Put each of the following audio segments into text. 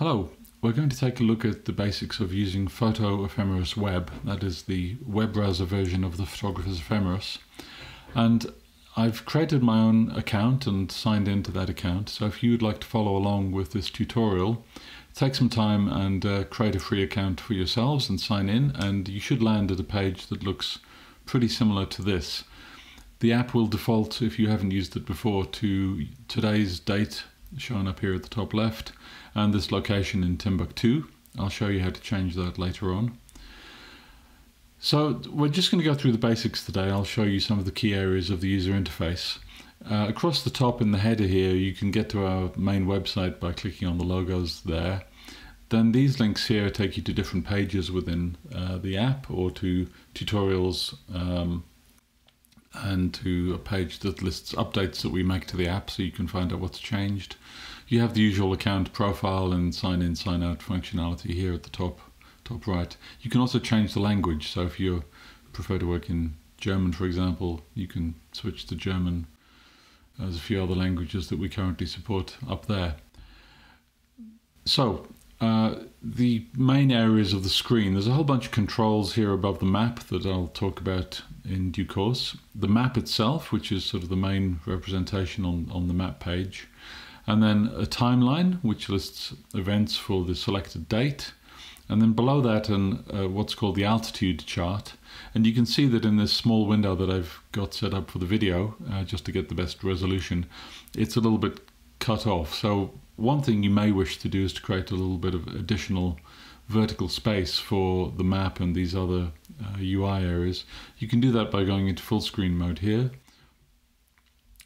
Hello, we're going to take a look at the basics of using Photo Ephemeris Web, that is the web browser version of the Photographer's Ephemeris. And I've created my own account and signed into that account, so if you would like to follow along with this tutorial, take some time and uh, create a free account for yourselves and sign in, and you should land at a page that looks pretty similar to this. The app will default, if you haven't used it before, to today's date shown up here at the top left and this location in Timbuktu. I'll show you how to change that later on. So we're just going to go through the basics today. I'll show you some of the key areas of the user interface. Uh, across the top in the header here, you can get to our main website by clicking on the logos there. Then these links here take you to different pages within uh, the app or to tutorials um, and to a page that lists updates that we make to the app so you can find out what's changed. You have the usual account profile and sign in, sign out functionality here at the top, top right. You can also change the language. So if you prefer to work in German, for example, you can switch to German. There's a few other languages that we currently support up there. So uh, the main areas of the screen, there's a whole bunch of controls here above the map that I'll talk about in due course. The map itself, which is sort of the main representation on, on the map page. And then a timeline, which lists events for the selected date. And then below that, and uh, what's called the altitude chart. And you can see that in this small window that I've got set up for the video, uh, just to get the best resolution, it's a little bit cut off. So one thing you may wish to do is to create a little bit of additional vertical space for the map and these other uh, UI areas. You can do that by going into full screen mode here.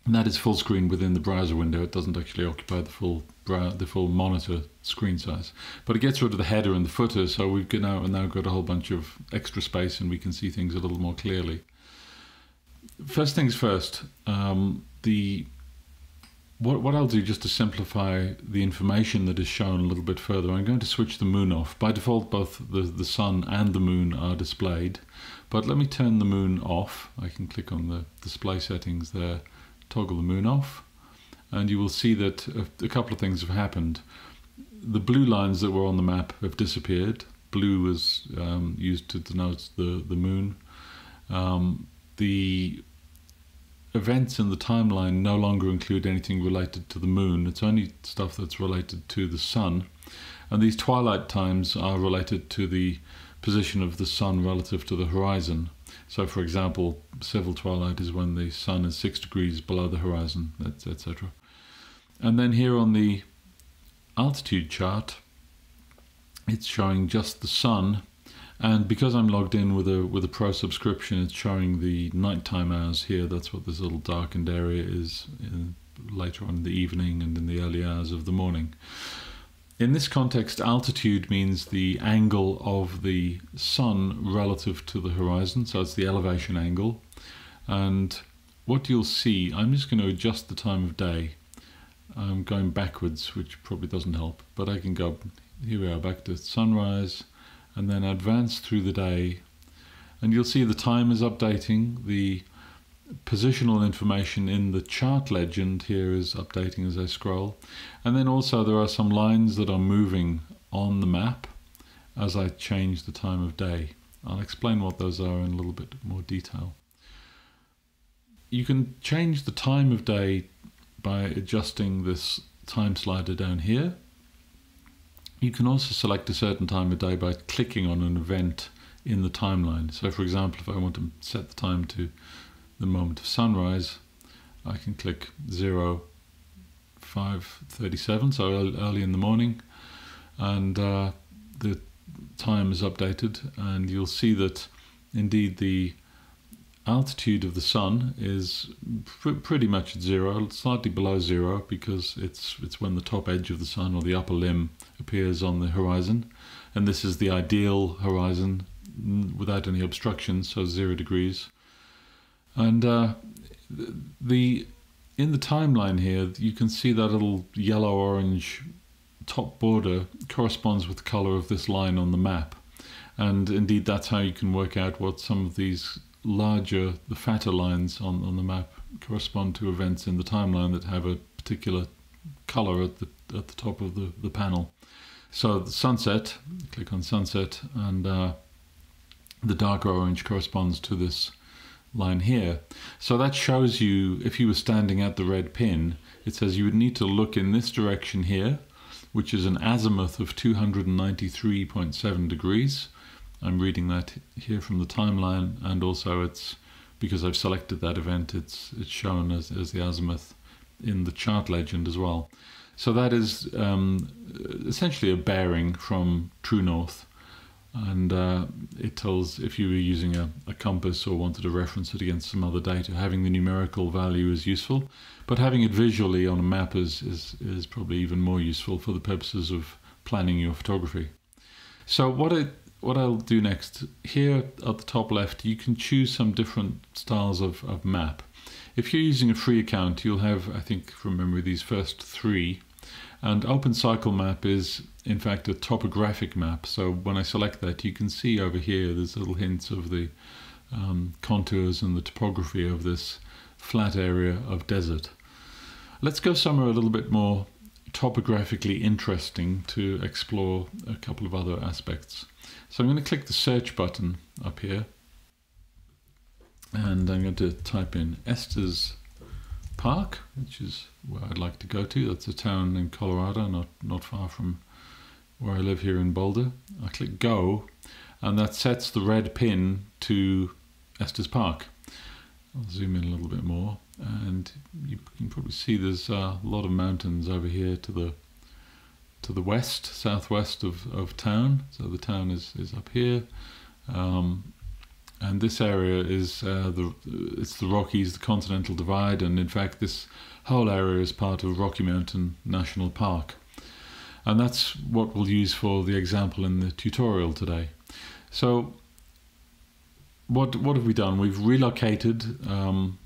And that is full screen within the browser window. It doesn't actually occupy the full the full monitor screen size. But it gets rid of the header and the footer, so we've now, now got a whole bunch of extra space and we can see things a little more clearly. First things first, um, the what, what I'll do just to simplify the information that is shown a little bit further, I'm going to switch the moon off. By default, both the, the sun and the moon are displayed, but let me turn the moon off. I can click on the display settings there, toggle the moon off, and you will see that a, a couple of things have happened. The blue lines that were on the map have disappeared. Blue was um, used to denote the, the moon. Um, the events in the timeline no longer include anything related to the moon. It's only stuff that's related to the sun. And these twilight times are related to the position of the sun relative to the horizon. So, for example, civil twilight is when the sun is six degrees below the horizon, etc. And then here on the altitude chart, it's showing just the sun and because I'm logged in with a with a pro subscription, it's showing the nighttime hours here. That's what this little darkened area is in, later on in the evening and in the early hours of the morning. In this context, altitude means the angle of the sun relative to the horizon, so it's the elevation angle. And what you'll see, I'm just going to adjust the time of day. I'm going backwards, which probably doesn't help, but I can go, here we are, back to sunrise, and then advance through the day. And you'll see the time is updating. The positional information in the chart legend here is updating as I scroll. And then also there are some lines that are moving on the map as I change the time of day. I'll explain what those are in a little bit more detail. You can change the time of day by adjusting this time slider down here you can also select a certain time of day by clicking on an event in the timeline. So for example, if I want to set the time to the moment of sunrise, I can click 0, 537, so early in the morning, and uh, the time is updated, and you'll see that indeed the altitude of the sun is pr pretty much at zero, slightly below zero, because it's it's when the top edge of the sun or the upper limb appears on the horizon, and this is the ideal horizon without any obstructions, so zero degrees. And uh, the in the timeline here, you can see that little yellow-orange top border corresponds with the color of this line on the map. And indeed, that's how you can work out what some of these larger, the fatter lines on, on the map correspond to events in the timeline that have a particular color at the, at the top of the, the panel. So the sunset, click on sunset, and uh, the darker orange corresponds to this line here. So that shows you, if you were standing at the red pin, it says you would need to look in this direction here, which is an azimuth of 293.7 degrees. I'm reading that here from the timeline, and also it's because I've selected that event, it's it's shown as, as the azimuth in the chart legend as well. So that is um, essentially a bearing from true north and uh, it tells if you were using a, a, compass or wanted to reference it against some other data, having the numerical value is useful, but having it visually on a map is, is, is probably even more useful for the purposes of planning your photography. So what I what I'll do next, here at the top left, you can choose some different styles of, of map. If you're using a free account, you'll have, I think from memory, these first three. And OpenCycleMap is in fact a topographic map. So when I select that, you can see over here there's little hints of the um, contours and the topography of this flat area of desert. Let's go somewhere a little bit more topographically interesting to explore a couple of other aspects. So I'm going to click the search button up here and I'm going to type in Estes Park, which is where I'd like to go to. That's a town in Colorado, not, not far from where I live here in Boulder. I click go and that sets the red pin to Estes Park. I'll zoom in a little bit more and you can probably see there's a lot of mountains over here to the to the west, southwest of, of town. So the town is, is up here. Um, and this area is uh, the it's the Rockies, the Continental Divide, and in fact this whole area is part of Rocky Mountain National Park. And that's what we'll use for the example in the tutorial today. So what, what have we done? We've relocated um,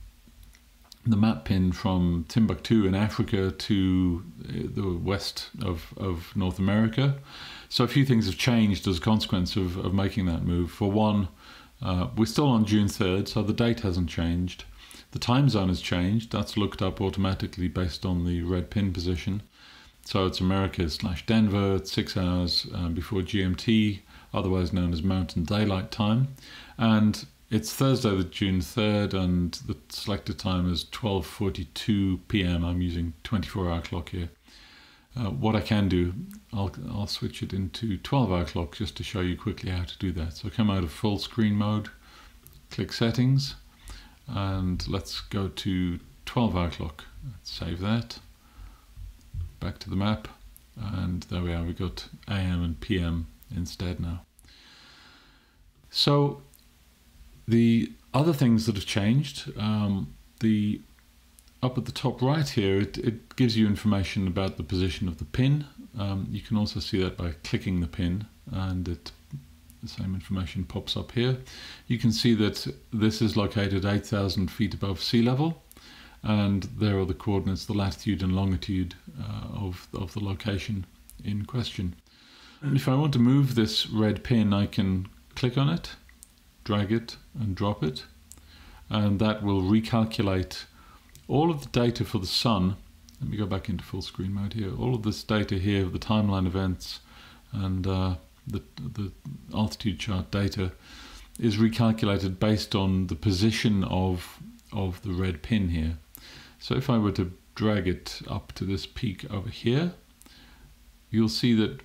the map pin from Timbuktu in Africa to uh, the west of, of North America. So a few things have changed as a consequence of, of making that move. For one, uh, we're still on June 3rd, so the date hasn't changed. The time zone has changed. That's looked up automatically based on the red pin position. So it's America slash Denver, it's six hours um, before GMT, otherwise known as Mountain Daylight Time. And it's Thursday, the June 3rd, and the selected time is 12.42 p.m. I'm using 24-hour clock here. Uh, what I can do, I'll, I'll switch it into 12-hour clock just to show you quickly how to do that. So come out of full screen mode, click settings, and let's go to 12-hour clock. Let's save that back to the map and there we are We've got AM and PM instead now. So the other things that have changed um, the up at the top right here it, it, gives you information about the position of the pin. Um, you can also see that by clicking the pin and it the same information pops up here. You can see that this is located 8,000 feet above sea level and there are the coordinates, the latitude and longitude uh, of, of the location in question. If I want to move this red pin, I can click on it, drag it and drop it, and that will recalculate all of the data for the sun. Let me go back into full screen mode here. All of this data here, the timeline events and uh, the, the altitude chart data is recalculated based on the position of, of the red pin here. So if I were to drag it up to this peak over here, you'll see that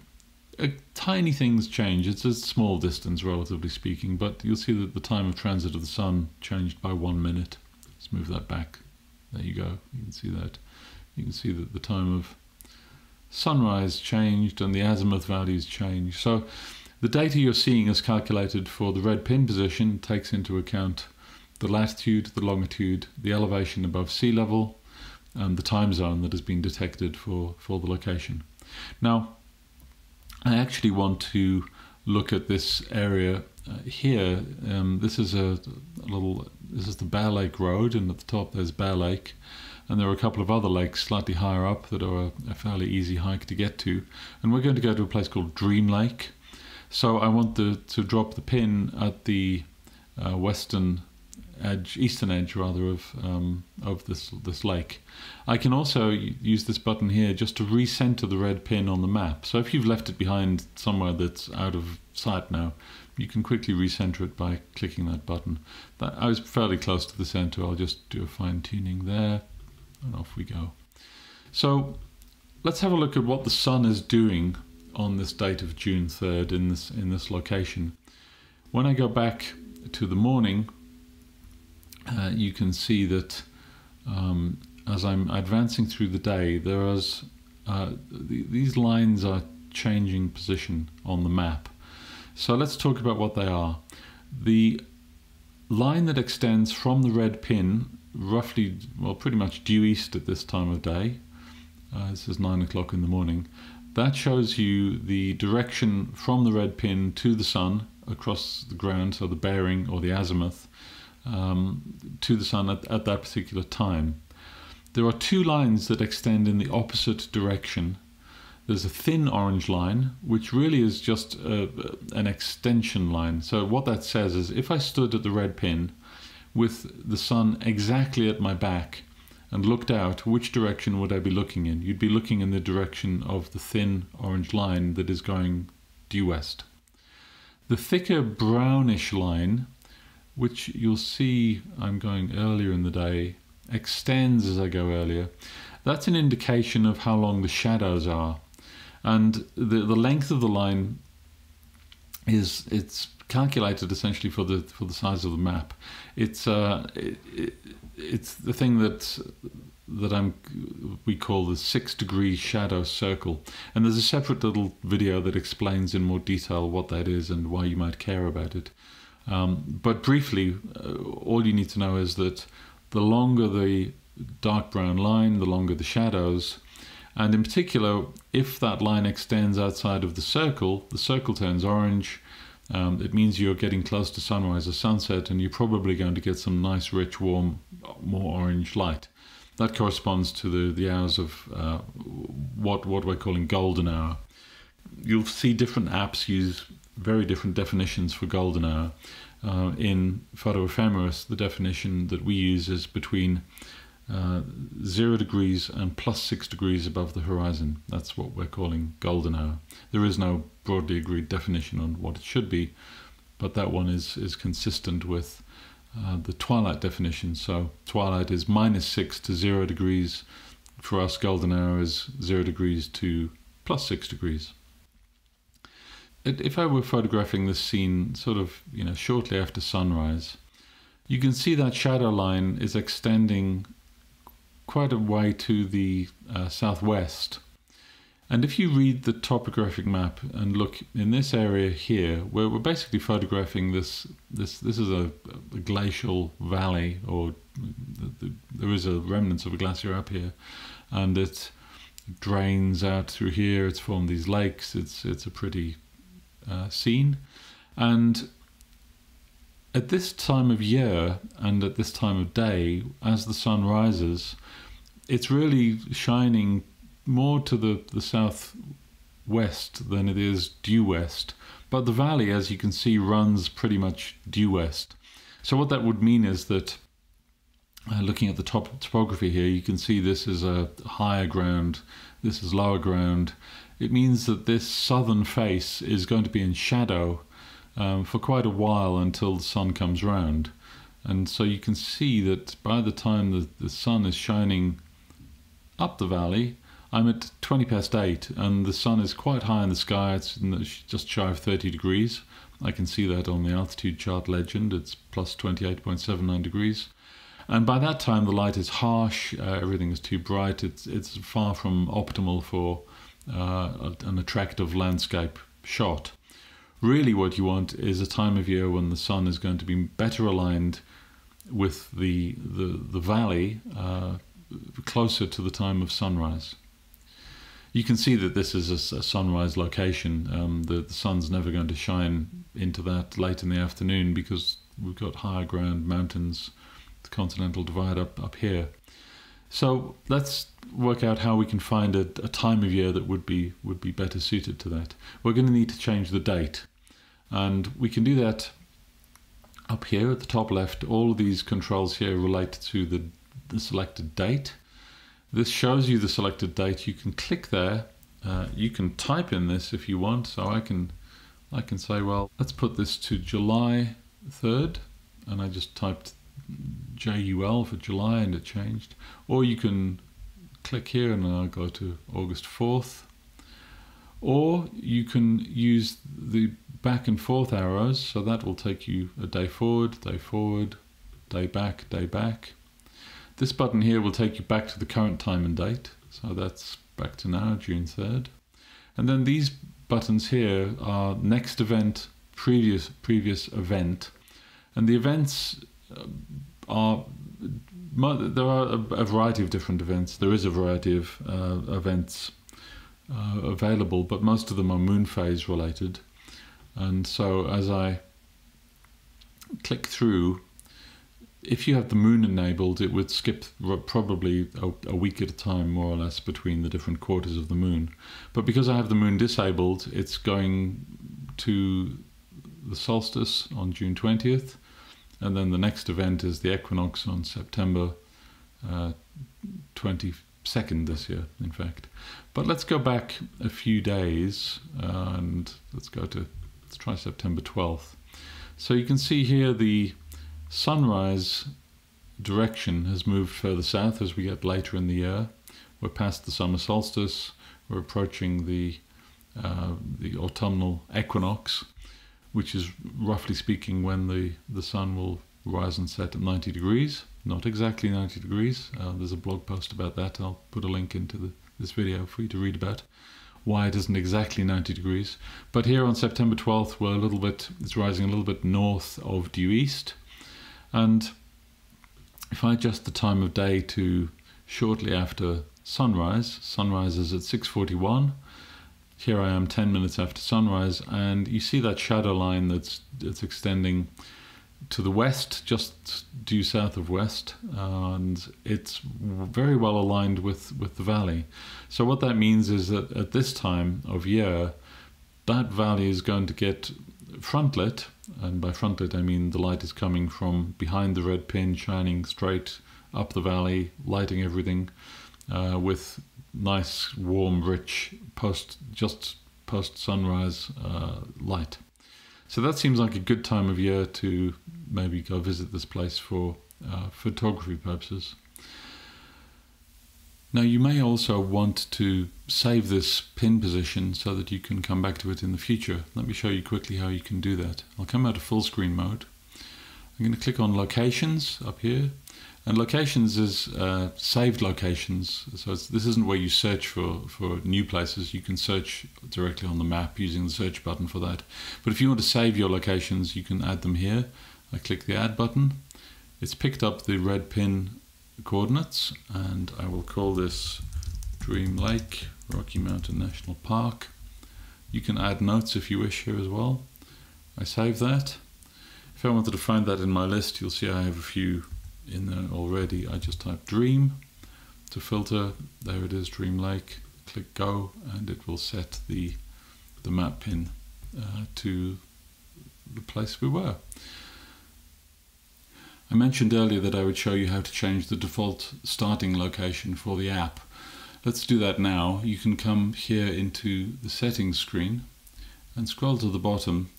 uh, tiny things change. It's a small distance, relatively speaking, but you'll see that the time of transit of the sun changed by one minute. Let's move that back. There you go. You can see that. You can see that the time of sunrise changed and the azimuth values changed. So the data you're seeing is calculated for the red pin position takes into account the latitude, the longitude, the elevation above sea level, and the time zone that has been detected for, for the location. Now, I actually want to look at this area uh, here. Um, this is a, a, little, this is the Bear Lake Road, and at the top there's Bear Lake. And there are a couple of other lakes slightly higher up that are a, a fairly easy hike to get to. And we're going to go to a place called Dream Lake. So I want the, to drop the pin at the uh, western edge, eastern edge rather of um, of this this lake. I can also use this button here just to recenter the red pin on the map. So if you've left it behind somewhere that's out of sight now, you can quickly recenter it by clicking that button. That, I was fairly close to the center. I'll just do a fine tuning there, and off we go. So let's have a look at what the sun is doing on this date of June 3rd in this in this location. When I go back to the morning, uh, you can see that um, as I'm advancing through the day, there is uh, th these lines are changing position on the map. So let's talk about what they are. The line that extends from the red pin, roughly, well, pretty much due east at this time of day. Uh, this is nine o'clock in the morning. That shows you the direction from the red pin to the sun across the ground, so the bearing or the azimuth, um, to the sun at, at that particular time. There are two lines that extend in the opposite direction. There's a thin orange line, which really is just a, an extension line. So, what that says is if I stood at the red pin with the sun exactly at my back and looked out, which direction would I be looking in? You'd be looking in the direction of the thin orange line that is going due west. The thicker brownish line, which you'll see I'm going earlier in the day, extends as I go earlier. That's an indication of how long the shadows are. And the, the length of the line is it's calculated essentially for the for the size of the map. It's uh, it, it, it's the thing that that I'm we call the six degree shadow circle. And there's a separate little video that explains in more detail what that is and why you might care about it. Um, but briefly, uh, all you need to know is that the longer the dark brown line, the longer the shadows. And in particular, if that line extends outside of the circle, the circle turns orange. Um, it means you're getting close to sunrise or sunset, and you're probably going to get some nice, rich, warm, more orange light that corresponds to the, the hours of uh, what what we're calling golden hour. You'll see different apps use very different definitions for golden hour. Uh, in Photo Ephemeris, the definition that we use is between uh, zero degrees and plus six degrees above the horizon. That's what we're calling golden hour. There is no broadly agreed definition on what it should be, but that one is, is consistent with uh, the twilight definition. So twilight is minus 6 to 0 degrees. For us, golden hour is 0 degrees to plus 6 degrees. If I were photographing this scene sort of, you know, shortly after sunrise, you can see that shadow line is extending quite a way to the uh, southwest and if you read the topographic map and look in this area here, where we're basically photographing this, this, this is a, a glacial valley, or the, the, there is a remnants of a glacier up here, and it drains out through here. It's formed these lakes. It's it's a pretty uh, scene, and at this time of year and at this time of day, as the sun rises, it's really shining more to the, the southwest than it is due west. But the valley, as you can see, runs pretty much due west. So what that would mean is that uh, looking at the top topography here, you can see this is a higher ground, this is lower ground. It means that this southern face is going to be in shadow um, for quite a while until the sun comes round. And so you can see that by the time the, the sun is shining up the valley, I'm at 20 past 8 and the sun is quite high in the sky. It's just shy of 30 degrees. I can see that on the altitude chart legend. It's plus 28.79 degrees. And by that time, the light is harsh, uh, everything is too bright. It's, it's far from optimal for uh, an attractive landscape shot. Really, what you want is a time of year when the sun is going to be better aligned with the, the, the valley, uh, closer to the time of sunrise you can see that this is a, a sunrise location. Um, the, the sun's never going to shine into that late in the afternoon because we've got higher ground mountains, the Continental Divide up, up here. So let's work out how we can find a, a time of year that would be would be better suited to that. We're going to need to change the date, and we can do that up here at the top left, all of these controls here relate to the, the selected date. This shows you the selected date. You can click there. Uh, you can type in this if you want. So I can, I can say, well, let's put this to July 3rd. And I just typed JUL for July and it changed. Or you can click here and I'll go to August 4th. Or you can use the back and forth arrows, so that will take you a day forward, day forward, day back, day back. This button here will take you back to the current time and date, so that's back to now, June 3rd. And then these buttons here are next event, previous previous event, and the events are there are a, variety of different events. There is a variety of uh, events uh, available, but most of them are moon phase related. And so as I click through, if you have the moon enabled, it would skip probably a, a, week at a time, more or less, between the different quarters of the moon. But because I have the moon disabled, it's going to the solstice on June 20th, and then the next event is the equinox on September uh, 22nd this year, in fact. But let's go back a few days and let's go to, let's try September 12th. So you can see here the sunrise direction has moved further south as we get later in the year. We're past the summer solstice, we're approaching the, uh, the autumnal equinox, which is roughly speaking when the, the sun will rise and set at 90 degrees. Not exactly 90 degrees. Uh, there's a blog post about that. I'll put a link into the this video for you to read about why it isn't exactly 90 degrees. But here on September 12th, we're a little bit, it's rising a little bit north of due east. And if I adjust the time of day to shortly after sunrise, sunrise is at 6.41. Here I am 10 minutes after sunrise, and you see that shadow line that's, that's extending to the west, just due south of west, and it's very well aligned with, with the valley. So what that means is that at this time of year, that valley is going to get frontlit, and by frontlit I mean the light is coming from behind the red pin, shining straight up the valley, lighting everything uh, with nice, warm, rich post just post sunrise uh, light. So that seems like a good time of year to maybe go visit this place for uh, photography purposes. Now you may also want to save this pin position so that you can come back to it in the future. Let me show you quickly how you can do that. I'll come out of full screen mode. I'm going to click on locations up here and locations is uh, saved locations. So this isn't where you search for, for new places. You can search directly on the map using the search button for that. But if you want to save your locations, you can add them here. I click the add button. It's picked up the red pin coordinates and I will call this Dream Lake, Rocky Mountain National Park. You can add notes if you wish here as well. I save that. If I wanted to find that in my list, you'll see I have a few in there already. I just type Dream to filter. There it is, Dream Lake. Click Go and it will set the, the map pin uh, to the place we were. I mentioned earlier that I would show you how to change the default starting location for the app. Let's do that now. You can come here into the settings screen and scroll to the bottom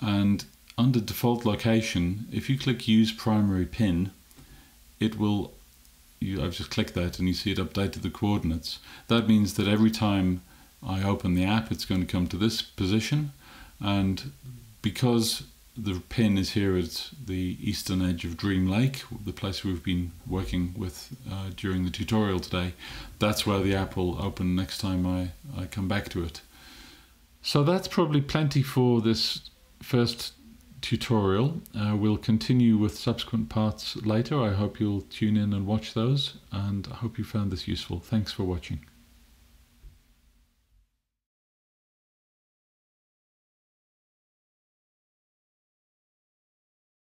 and under default location, if you click use primary pin, it will, you, I've just clicked that and you see it updated the coordinates. That means that every time I open the app, it's going to come to this position and because the pin is here at the eastern edge of Dream Lake, the place we've been working with uh, during the tutorial today. That's where the app will open next time I, I come back to it. So that's probably plenty for this first tutorial. Uh, we'll continue with subsequent parts later. I hope you'll tune in and watch those and I hope you found this useful. Thanks for watching.